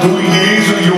doing these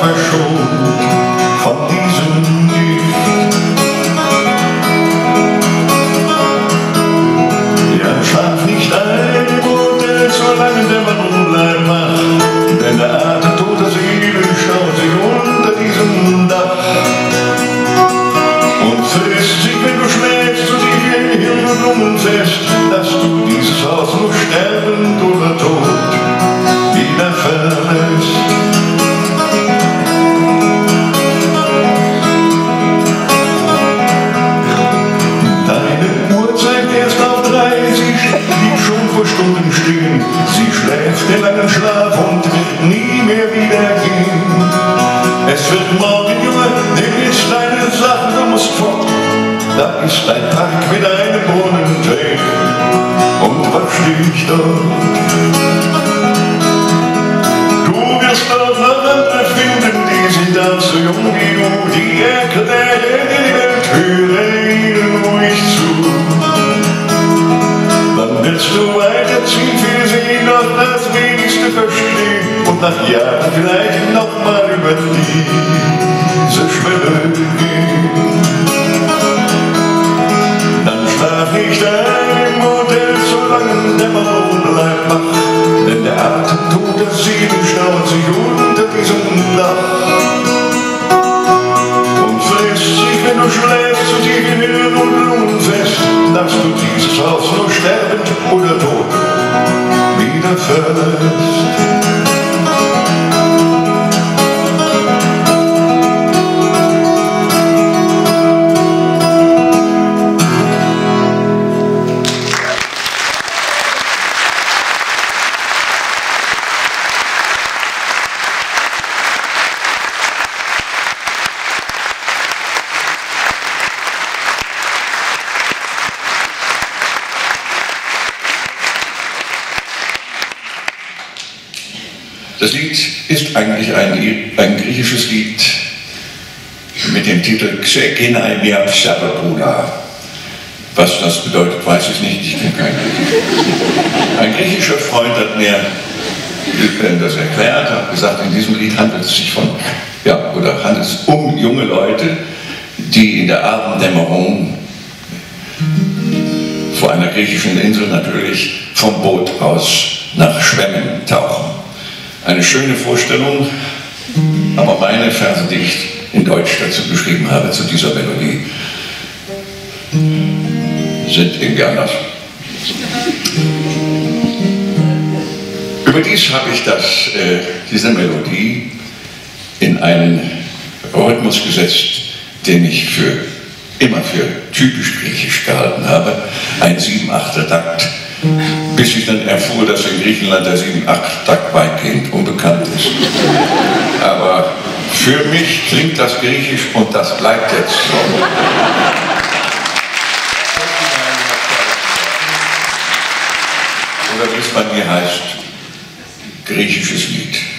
хорошо. Oh. Das Lied ist eigentlich ein, ein griechisches Lied mit dem Titel Xekinai Mia. Was das bedeutet, weiß ich nicht, ich kenne keinen Griechisch. Ein griechischer Freund hat mir das erklärt, hat gesagt, in diesem Lied handelt es sich von, ja, oder handelt es um junge Leute, die in der Abenddämmerung vor einer griechischen Insel natürlich vom Boot aus nach Schwämmen tauchen. Eine schöne Vorstellung, aber meine Verse, die ich in Deutsch dazu geschrieben habe, zu dieser Melodie, sind irgendwie anders. Überdies habe ich das, äh, diese Melodie in einen Rhythmus gesetzt, den ich für, immer für typisch griechisch gehalten habe, ein 7-8er-Takt bis ich dann erfuhr, dass in Griechenland der 7-8-Takt weitgehend unbekannt ist. Aber für mich klingt das Griechisch und das bleibt jetzt so. Oder wie es bei mir heißt, griechisches Lied.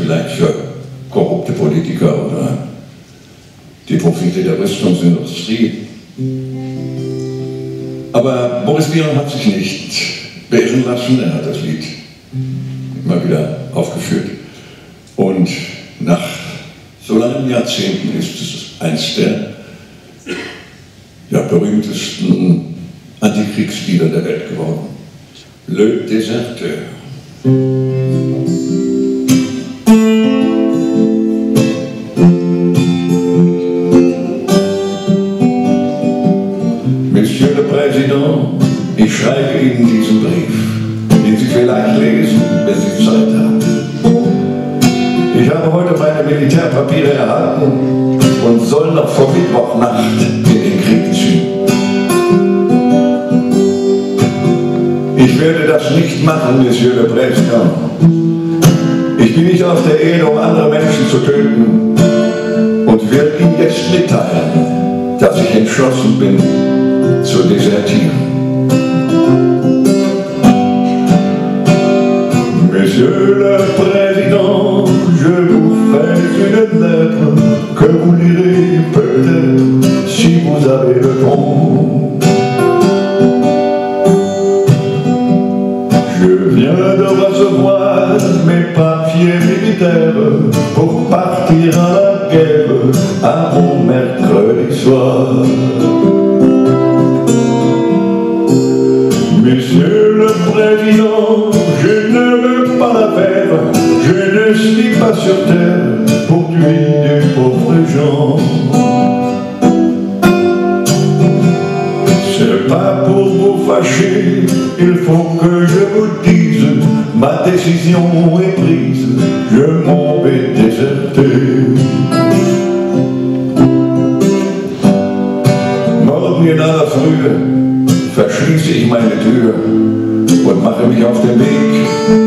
Vielleicht für korrupte Politiker oder die Profite der Rüstungsindustrie. Aber Boris Vian hat sich nicht beirren lassen, er hat das Lied immer wieder aufgeführt. Und nach so langen Jahrzehnten ist es eins der ja, berühmtesten Antikriegslieder der Welt geworden. Le Déserteur. Sie Zeit haben. Ich habe heute meine Militärpapiere erhalten und soll noch vor Mittwochnacht in den Krieg ziehen. Ich werde das nicht machen, Monsieur le Président. Ich bin nicht auf der Erde, um andere Menschen zu töten und werde Ihnen jetzt mitteilen, dass ich entschlossen bin, zu desertieren. Le Président, je vous fais une lettre que vous lirez peut-être si vous avez le temps. Je viens de recevoir mes papiers militaires pour partir à la guerre mon mercredi soir. Monsieur le Président, je ne faire, je ne suis pas sur terre pour tuer des pauvres gens. C'est pas pour vous fâcher, il faut que je vous dise, ma décision est prise, je m'en vais déserter. Morgen in aller Frühe verschließe ich meine Tür und mache mich auf den Weg,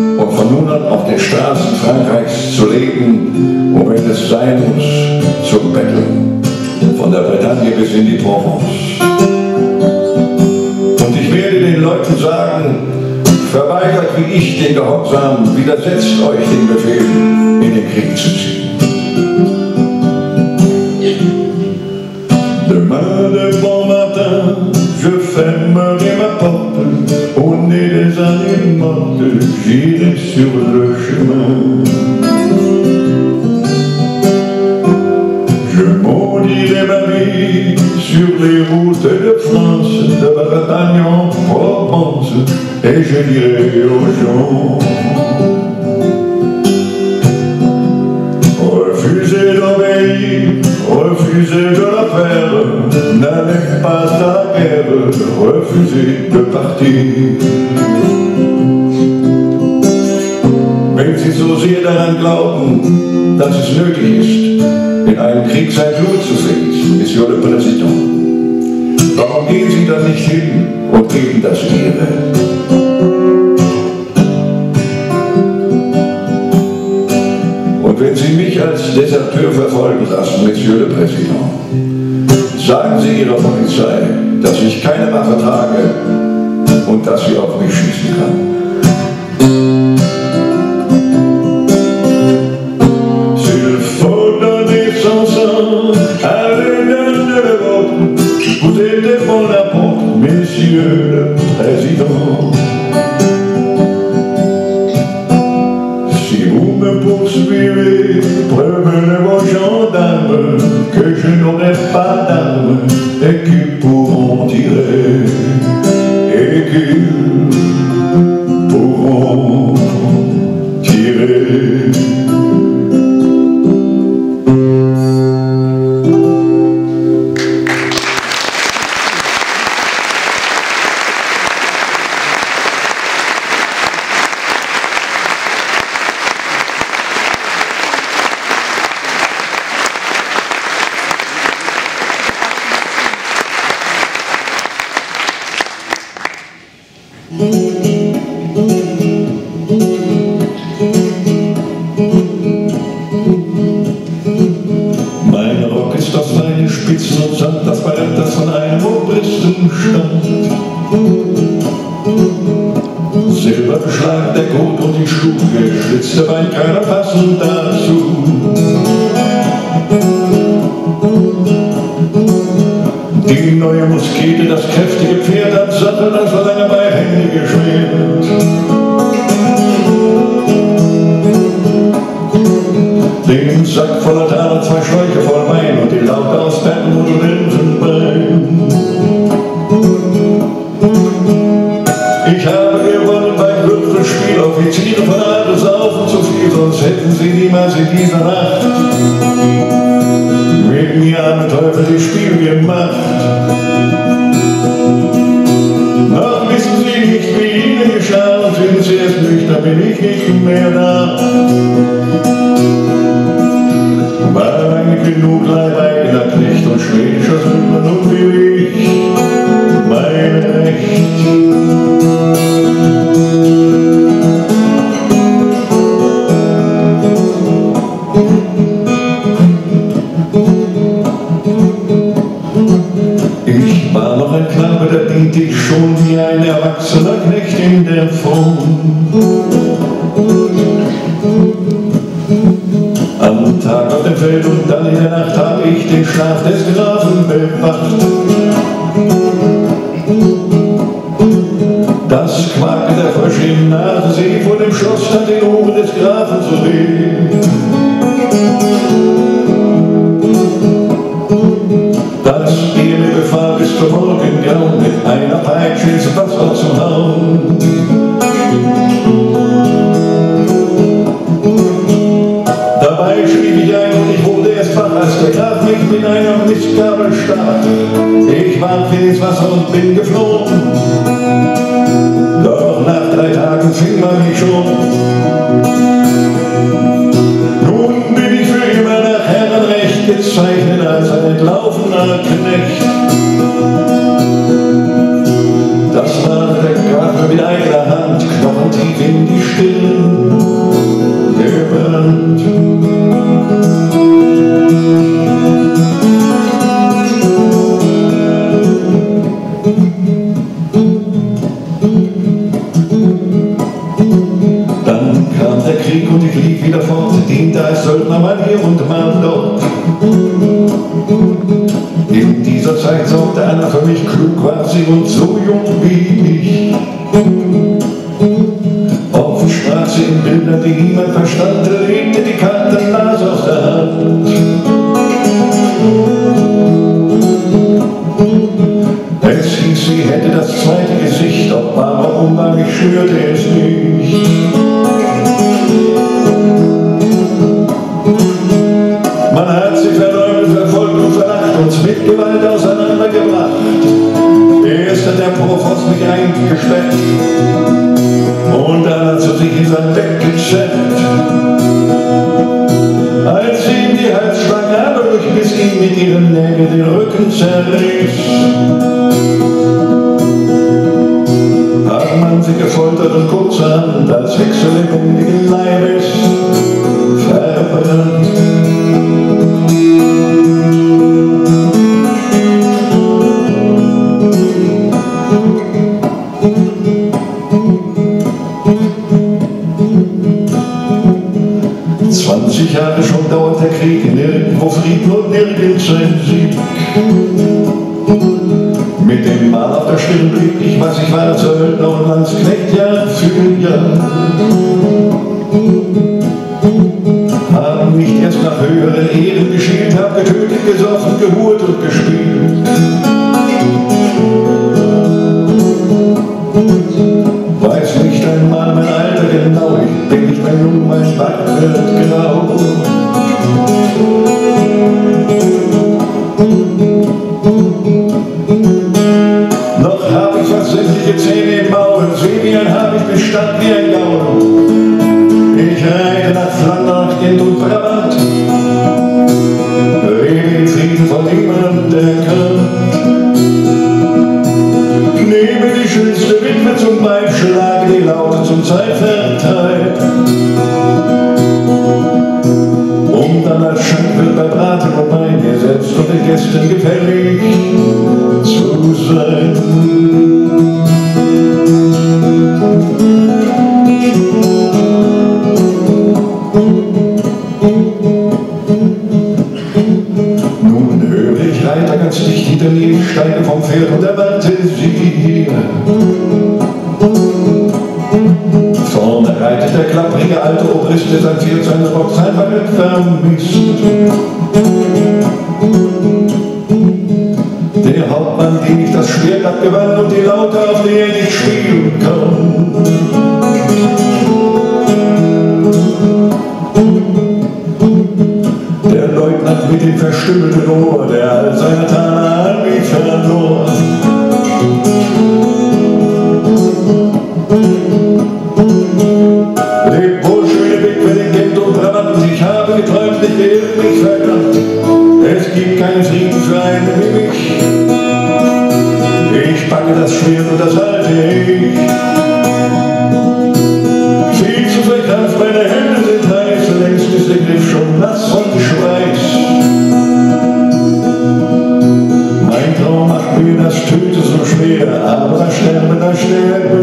Straßen Frankreichs zu wenn es sein muss, zu betteln, von der Bretagne bis in die Provence. Und ich werde den Leuten sagen, verweigert wie ich den Gehorsam, widersetzt euch den Befehl, in den Krieg zu ziehen. Demain de bon matin, je fermerai ma porte, au nez des années mortes, j'irai sur le et je dirai aux gens. Refusez d'obéir, refusez de la faire, n'allez pas à la guerre, refusez de partir. Wenn Sie so sehr daran glauben, dass es nötig ist, in einem Krieg sein Blut zu vergießen, Monsieur le Président, warum gehen Sie dann nicht hin und geben das Ihre? Deserteur verfolgen lassen, Monsieur le Président. Sagen Sie Ihrer Polizei, dass ich keine Waffe trage und dass sie auf mich schießen kann. den Schlaf des Grafen bewacht. fürchterlich. Hat man sie gefoltert und kurzerhand als Hexe lebendig Der Hauptmann, dem ich das Schwert abgewandt und die Laute, auf der er nicht spielen kann. Der Leutnant mit dem verstümmelten Ohr, der all seine Tana an mich verlor. Lebt wohl, schöne Witwe, den Geld und Brabant, ich habe geträumt, ich will mich verlangt. Es gibt keinen schwer und das halte ich. Viel zu verkrampft, meine Hände sind heiß, längst ist der Griff schon nass von Schweiß. Mein Traum macht mir das Töte so schwer, aber das sterben, das sterben.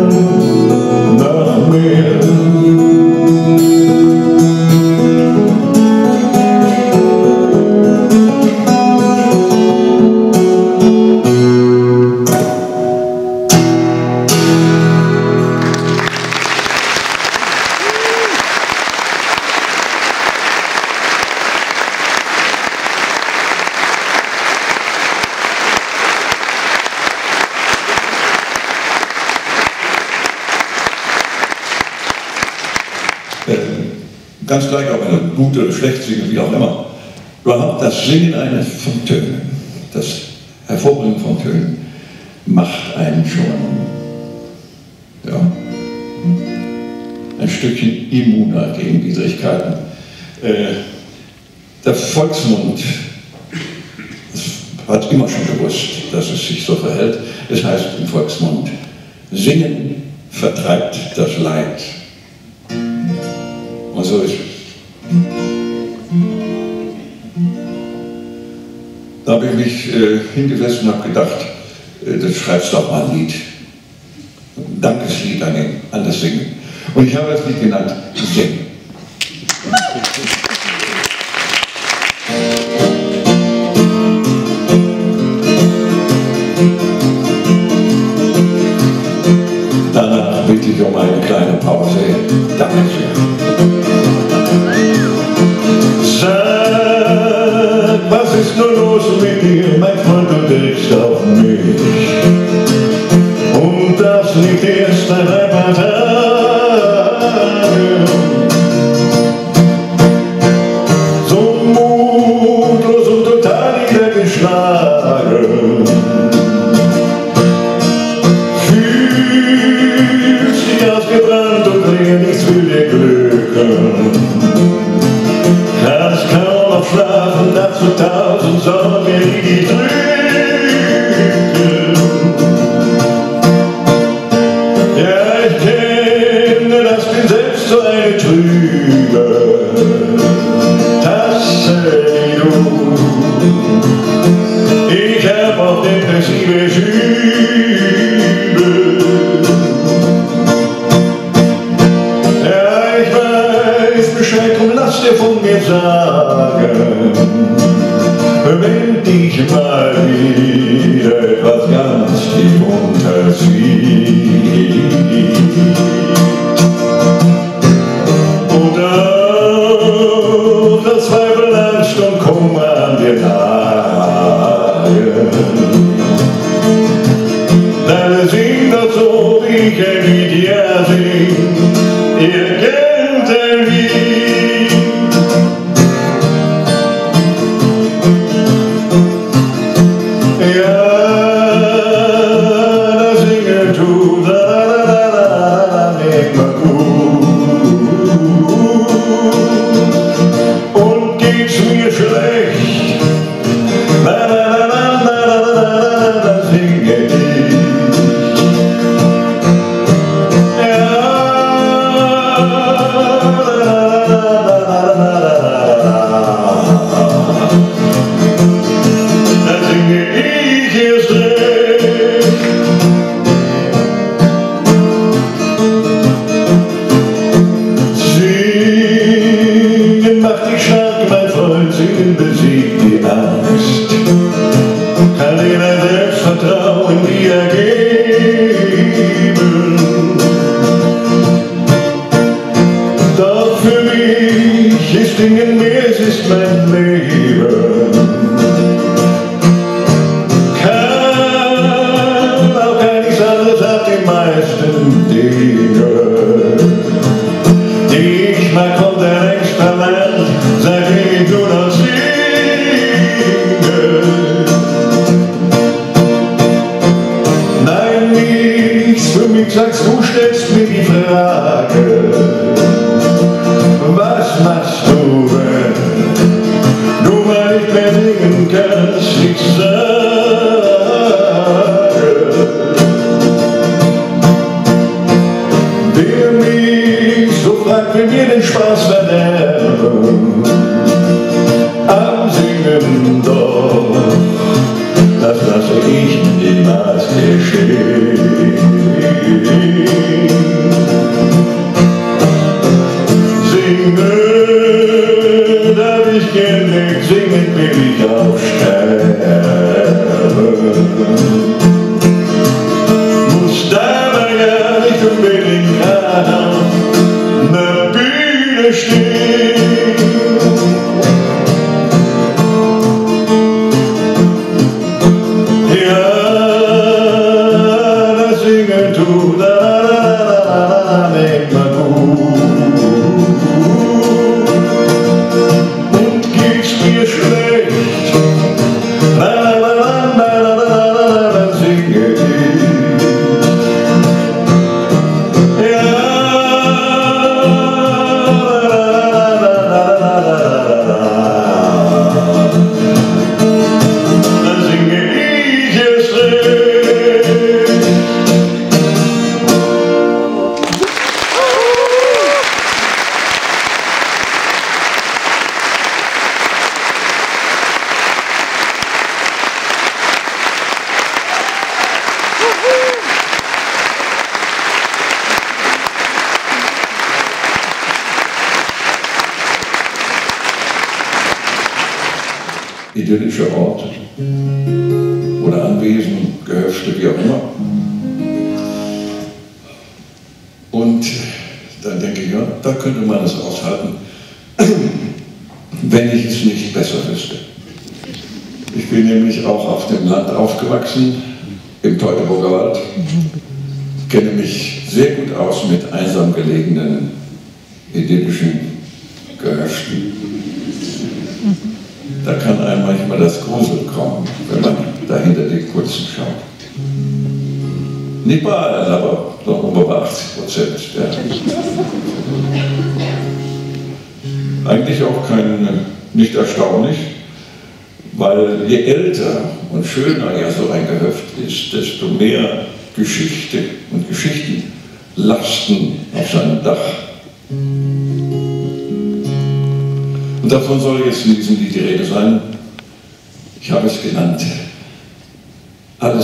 Dankeschlied an, den, an das Singen. Und ich habe das Lied genannt, Singen.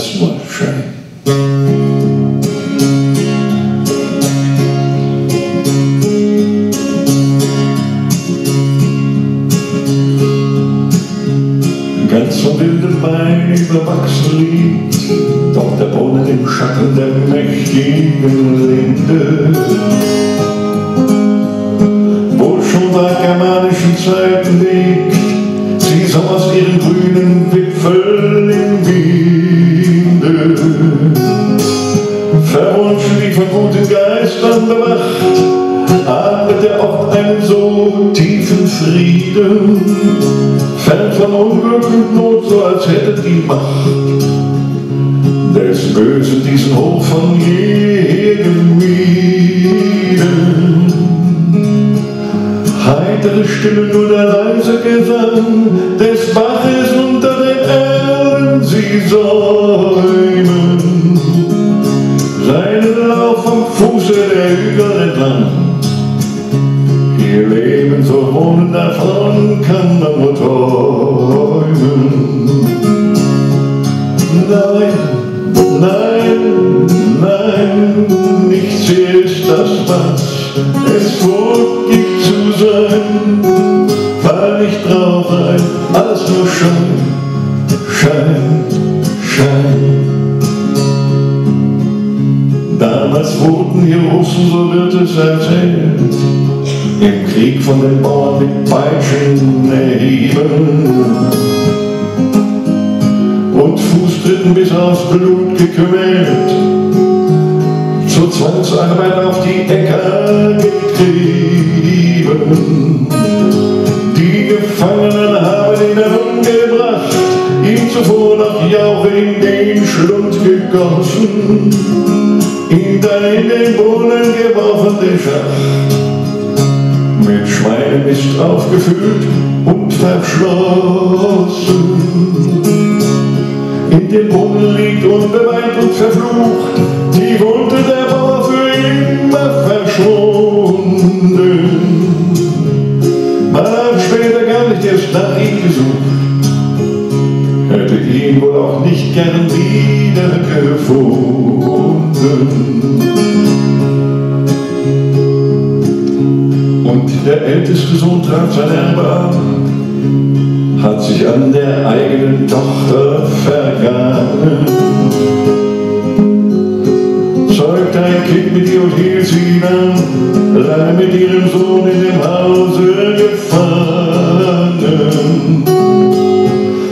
was what, Freddie? Den Schacht mit Schweinemist aufgefüllt und verschlossen in dem Brunnen liegt unbeweint und verflucht, die Wunde der Bauer für immer verschwunden. Man hat später gar nicht erst nach ihm gesucht, hätte ihn wohl auch nicht gern wiedergefunden. Und der älteste Sohn trat sein Erbe an, hat sich an der eigenen Tochter vergangen. Zeugt ein Kind mit ihr und hielt sie dann lange mit ihrem Sohn in dem Hause gefangen.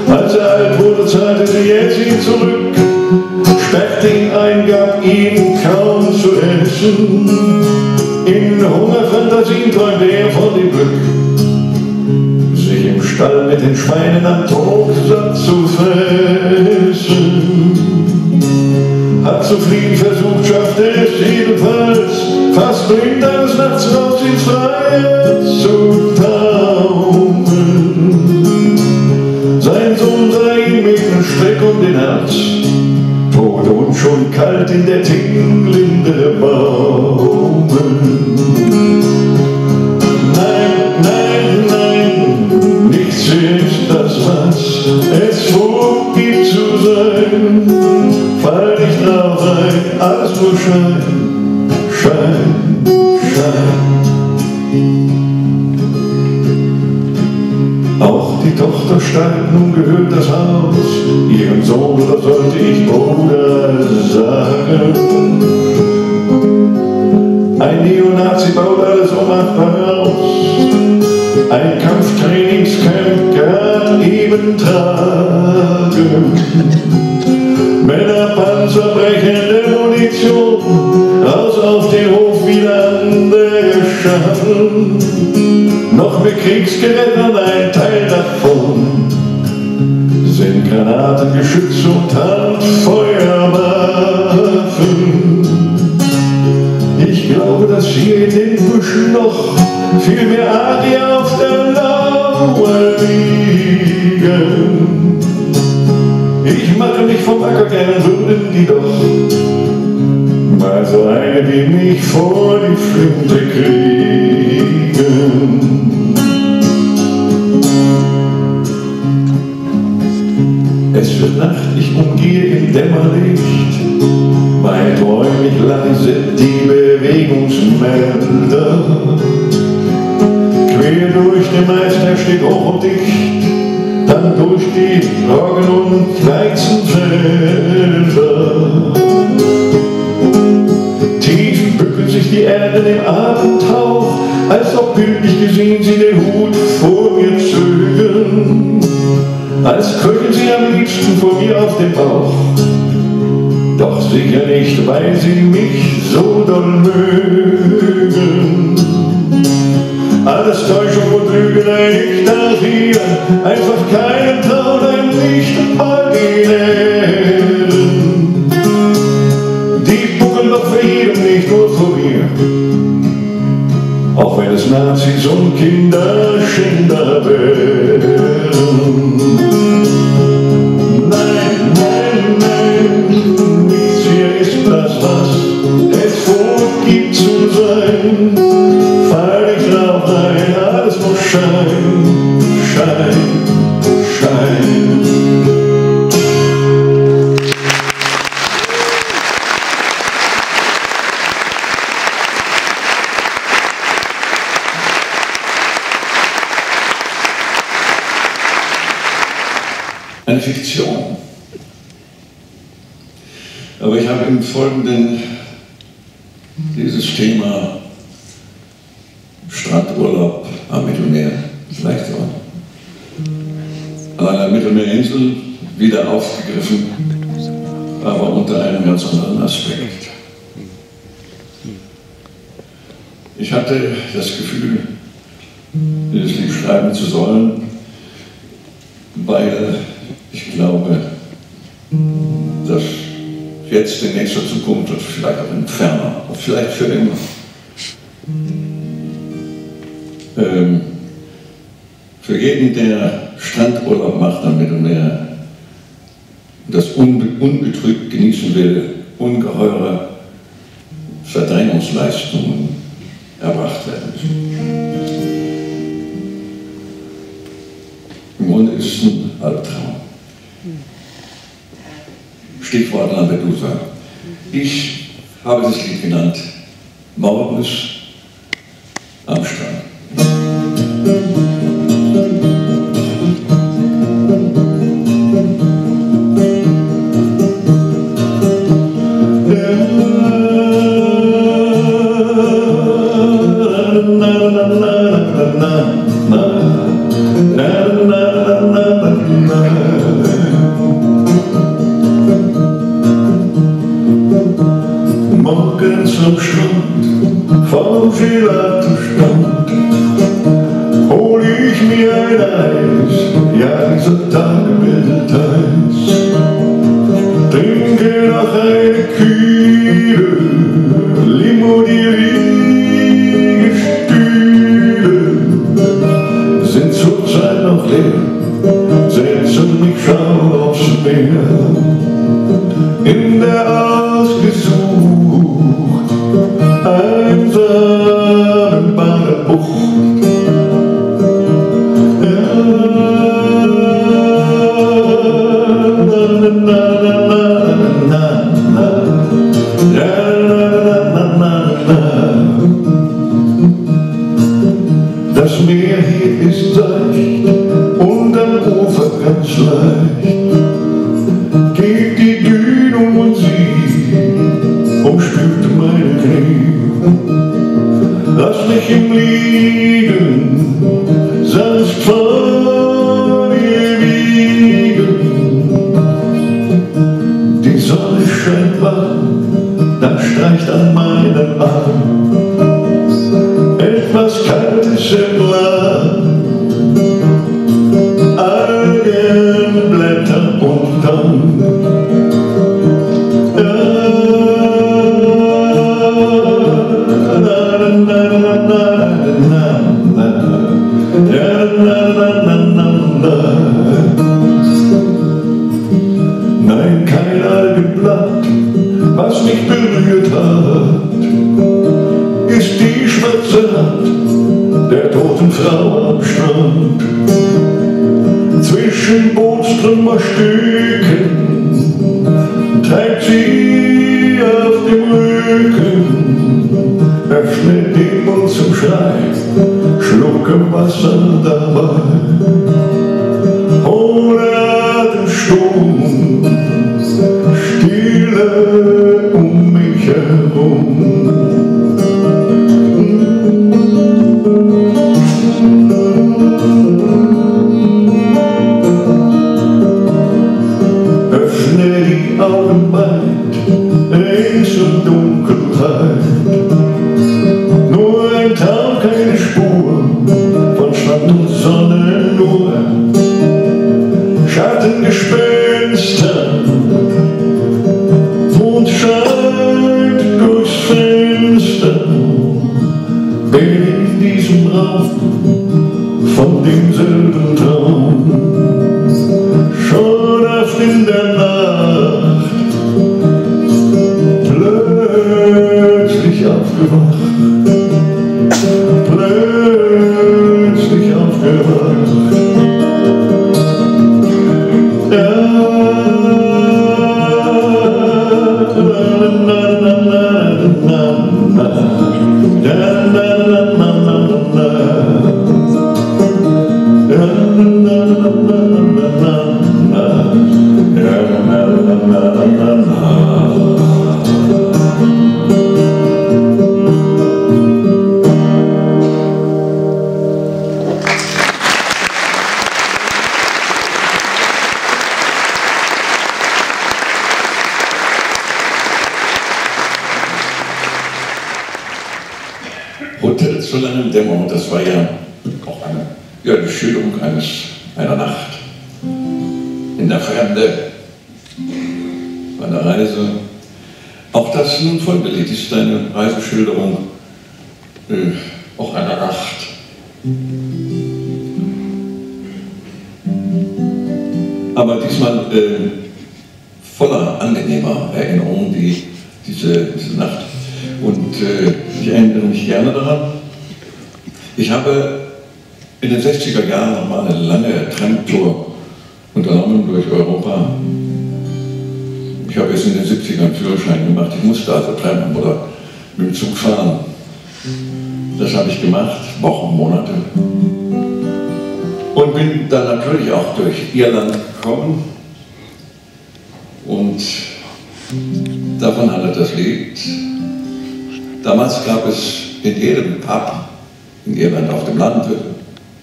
Als er alt wurde, zahlte sie jetzt ihn zurück, sperrte ihn ein, gab ihm kaum zu essen. In Hungerfantasien träumte er von dem Glück Stall mit den Schweinen am satt zu fressen. Hat zu fliehen versucht, schaffte es jedenfalls, fast bringt eines Nachts raus ins Freie zu taumeln. Sein Sohn sah ihm mit dem Streck um den Herz, kalt in der Tinglinde baumeln. es wo gibt zu sein, fall nicht drauf ein, alles gehört das Haus, ihrem Sohn, oder sollte ich Bruder sagen. Ein Neonazi baut alles umachtbar aus, ein Kampftrainingscamp grad eben tragen. Männer panzerbrechende Munition, raus auf den Hof wieder an der Schatten. Noch mit Kriegsgeräten ein Teil davon sind Granaten, und Handfeuerwaffen. Ich glaube, dass hier in den Büschen noch viel mehr Adria auf der Lauer liegen. Ich mache mich vom Acker gern, würden die doch mal so eine wie mich vor die Flinte kriegen. Es wird Nacht, ich umgehe im Dämmerlicht, weit räumlich leise die Bewegungsmelder. Quer durch den Meisterstück hoch und dicht, dann durch die Roggen und Weizenfelder. Tief bückelt sich die Erde dem Abendhauch, als ob bildlich gesehen sie den Hut vor als kröchen sie am liebsten vor mir auf den Bauch. Doch sicher nicht, weil sie mich so doll mögen. Alles Täuschung und Lügerei, ich darf hier einfach keinen Traum, ein Licht bald Die buckeln doch für jeden, nicht nur vor mir. Auch wenn es Nazis und Kinderschänder wären. Fiktion. Aber ich habe im Folgenden will, Jahren nochmal eine lange Tramtour unternommen durch Europa. Ich habe jetzt in den 70ern einen Führerschein gemacht. Ich musste also trampen oder mit dem Zug fahren. Das habe ich gemacht, Wochen, Monate. Und bin dann natürlich auch durch Irland gekommen. Und davon handelt das Lied. Damals gab es in jedem Pub in Irland auf dem Land,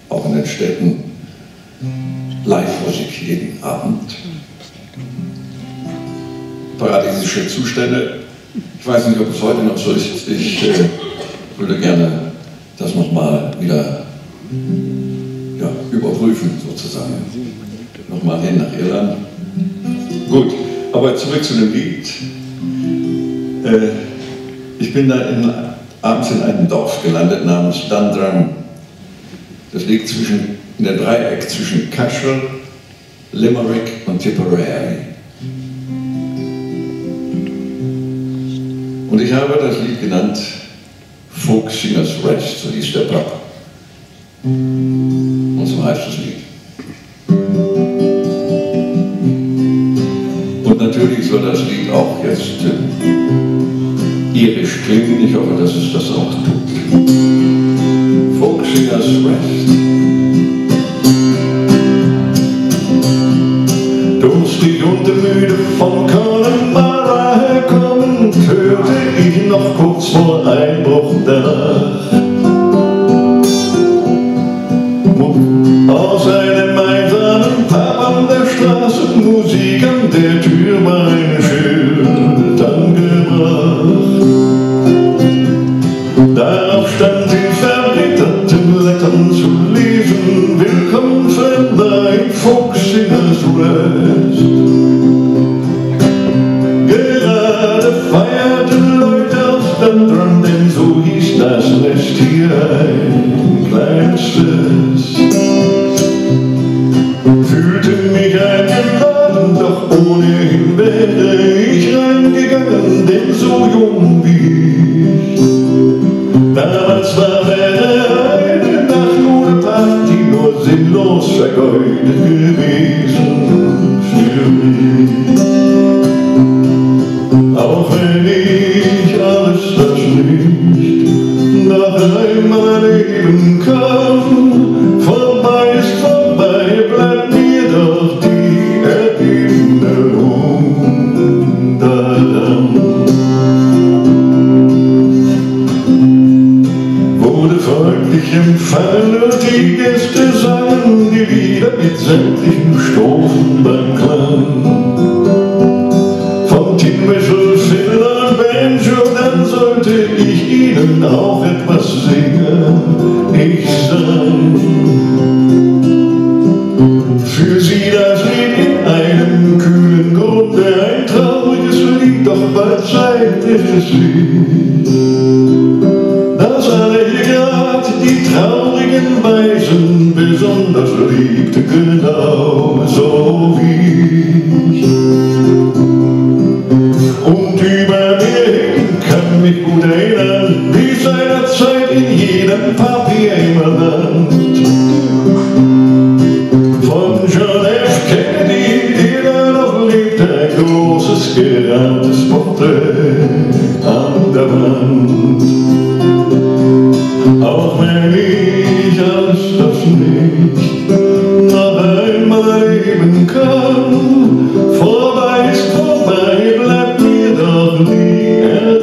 auch in den Städten, Live-Musik jeden Abend. Paradiesische Zustände. Ich weiß nicht, ob es heute noch so ist. Ich äh, würde gerne das nochmal wieder ja, überprüfen, sozusagen. Nochmal hin nach Irland. Gut, aber zurück zu dem Lied. Äh, ich bin da in, abends in einem Dorf gelandet namens Dundrum. Das liegt zwischen, in der Dreieck zwischen Cashel, Limerick und Tipperary. Und ich habe das Lied genannt Folk Singers Rest, so hieß der Pub. Und so heißt das Lied. Und natürlich soll das Lied auch jetzt äh, irisch klingen. Ich hoffe, dass es das auch tut. Folk Singers Rest. Durstig und müde von Connemara herkommend, hörte ich noch kurz vor Einbruch der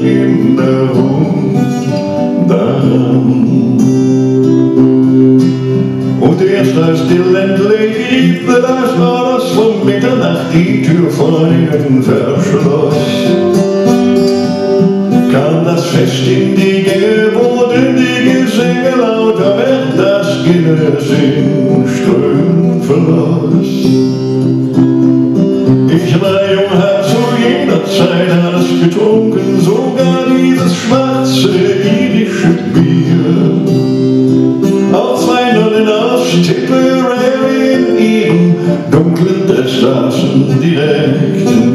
eben daran. Und erst als die ländliche Liebe das war es um Mitternacht die Tür von innen verschloss, kam das Fest in die Geburt, in die Gesänge lauter, wenn das Genöss in Strömen verlost. Straschen direkt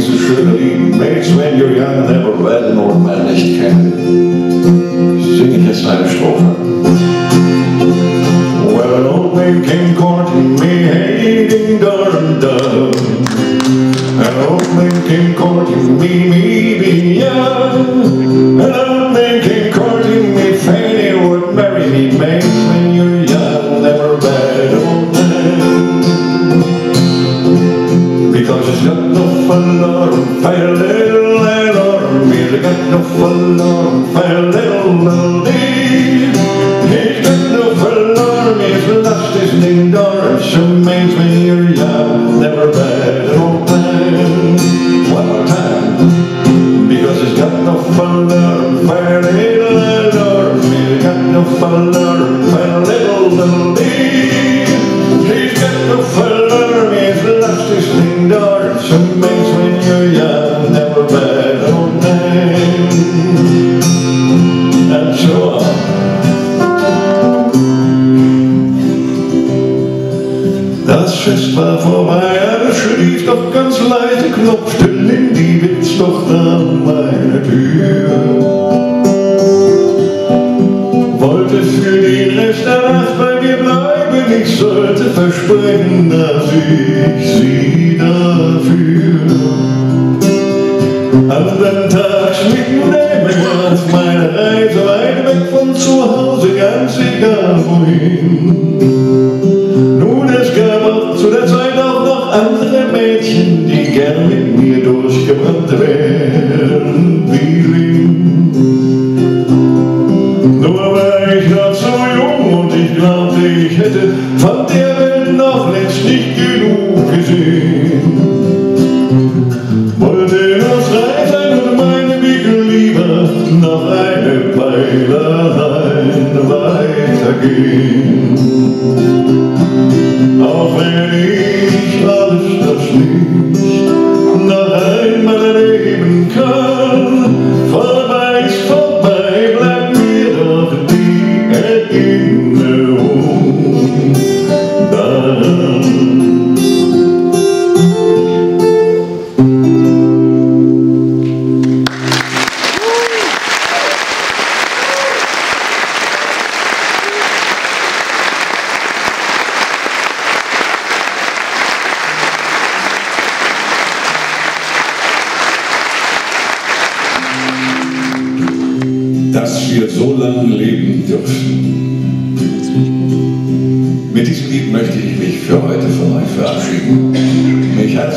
things that shouldn't be mixed when you're young, never read nor managed can. Singing his Irish strophe. Well, an old man came courting me, hating darn dumb. An old man came courting me, me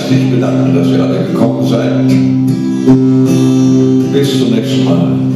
herzlich bedanken, dass ihr alle gekommen seid. Bis zum nächsten Mal.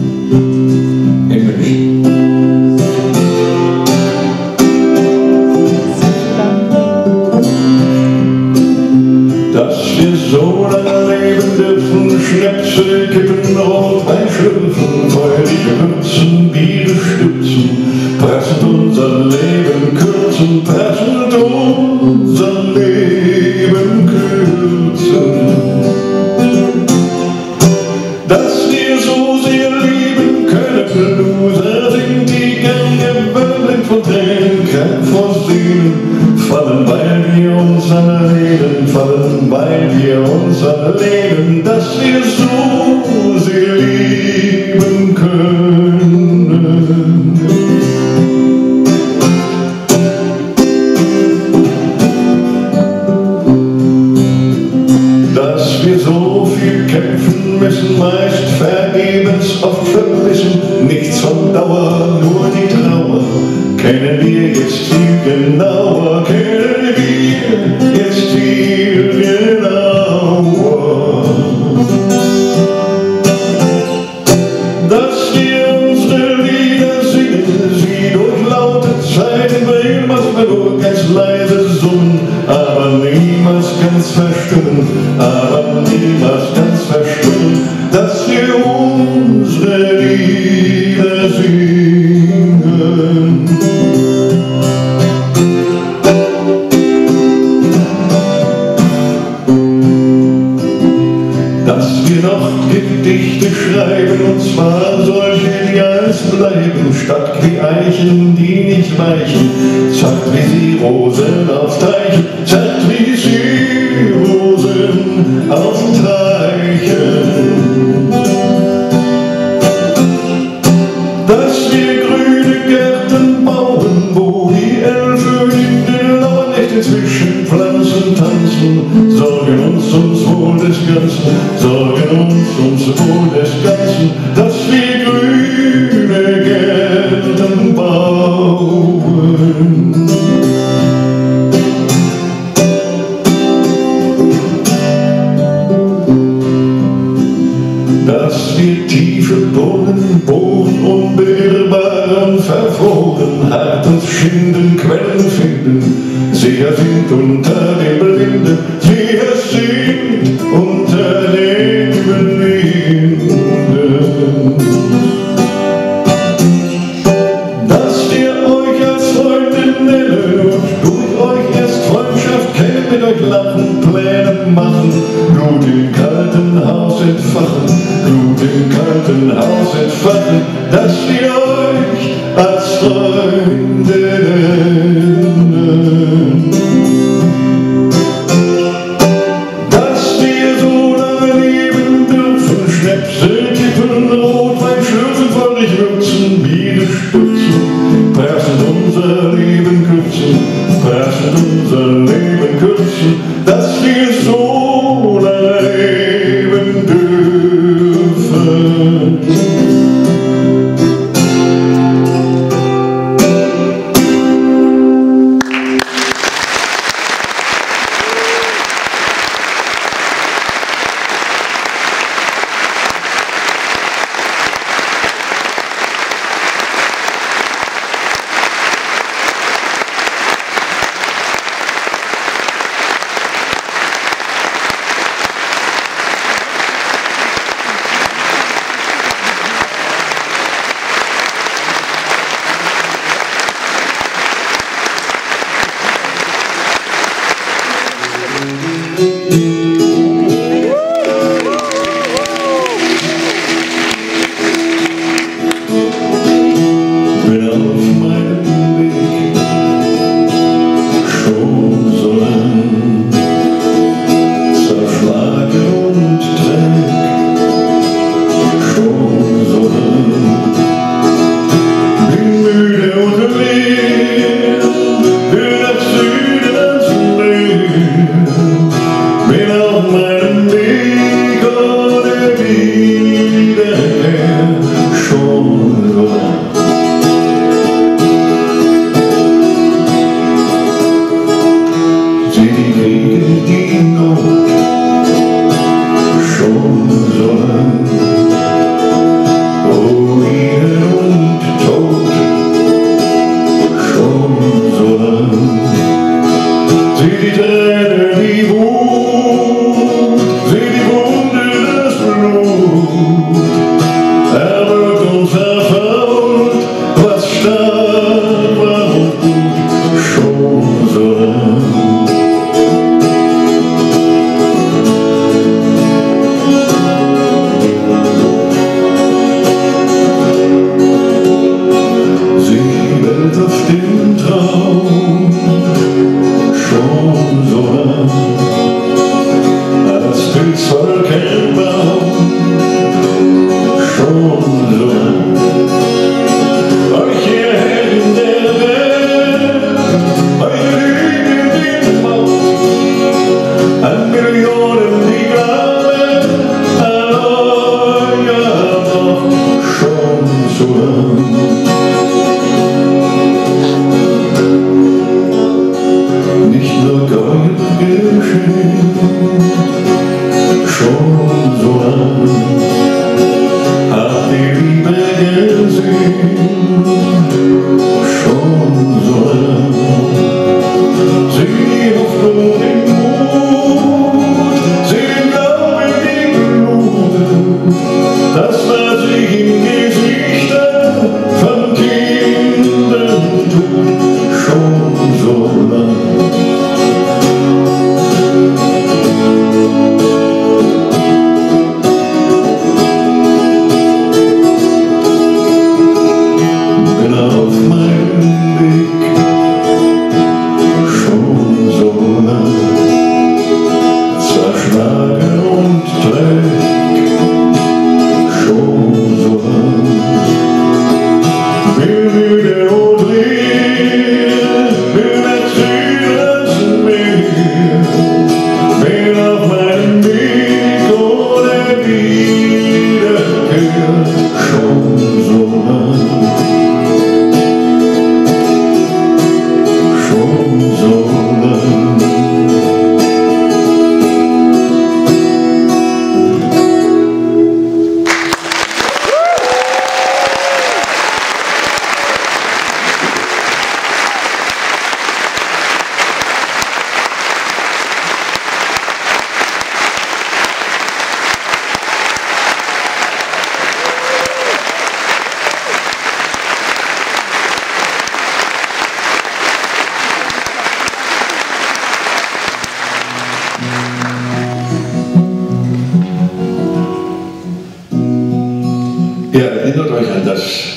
Nicht nur Gold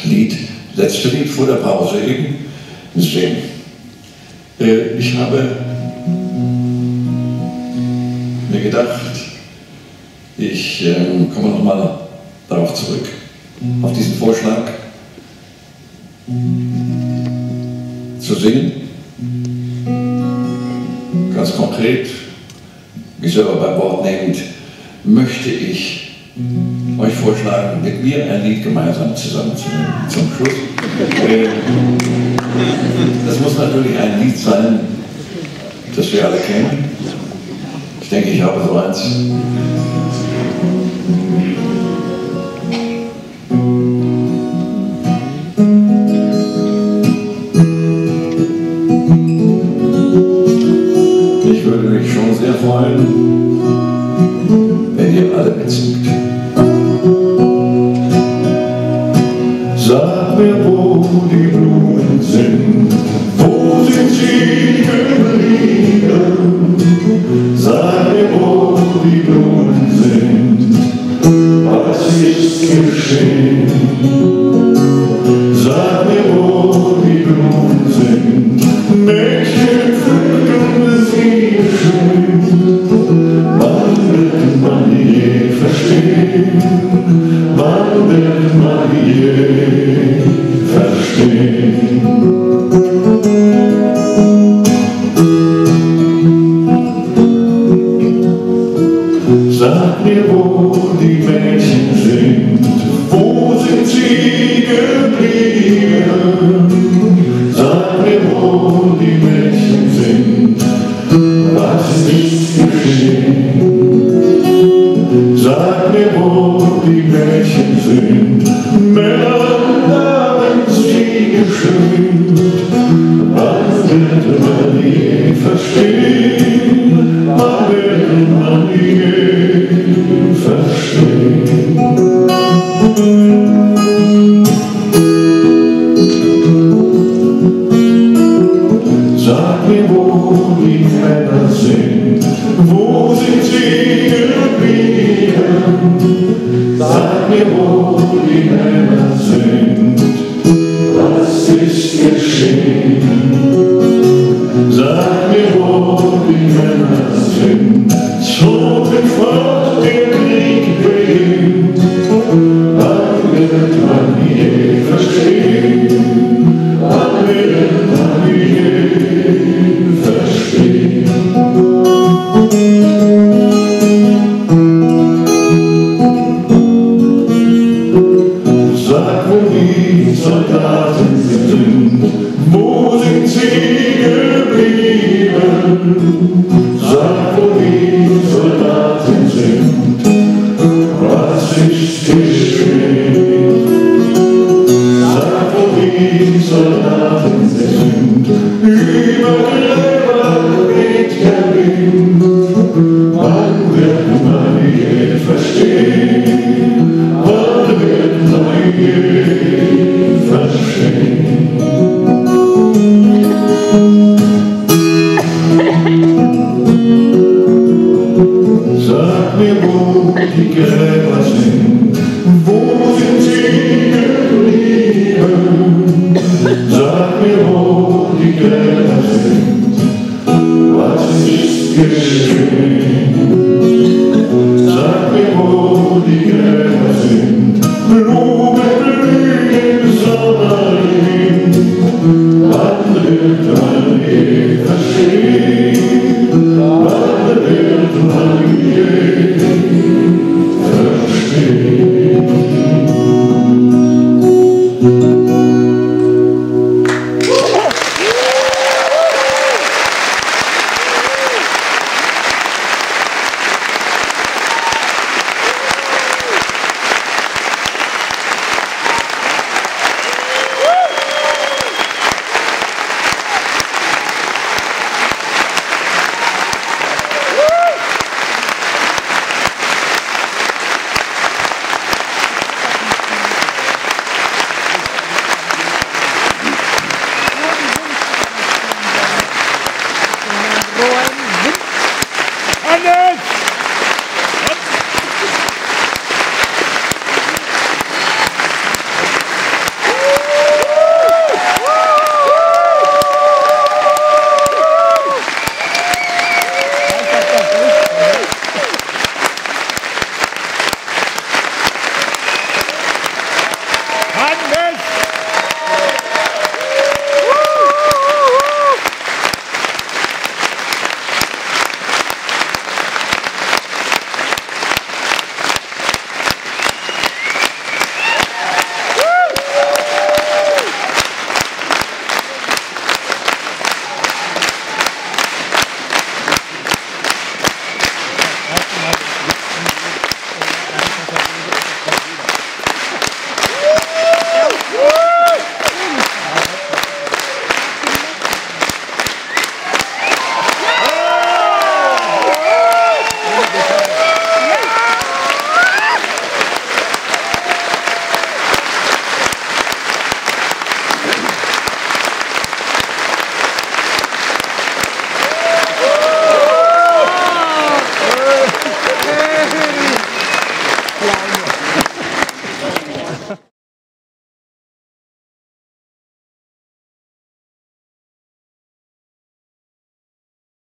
Lied, letzte Lied vor der Pause eben singen. Äh, ich habe mir gedacht, ich äh, komme nochmal darauf zurück, auf diesen Vorschlag zu singen. Ganz konkret, wie selber beim Wort nehmend, möchte ich euch vorschlagen, mit mir ein Lied gemeinsam zusammenzunehmen. Zum Schluss. Äh, das muss natürlich ein Lied sein, das wir alle kennen. Ich denke, ich habe so eins. Ich würde mich schon sehr freuen, wenn ihr alle mitsingt. you. Aleluia.